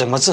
怎么治？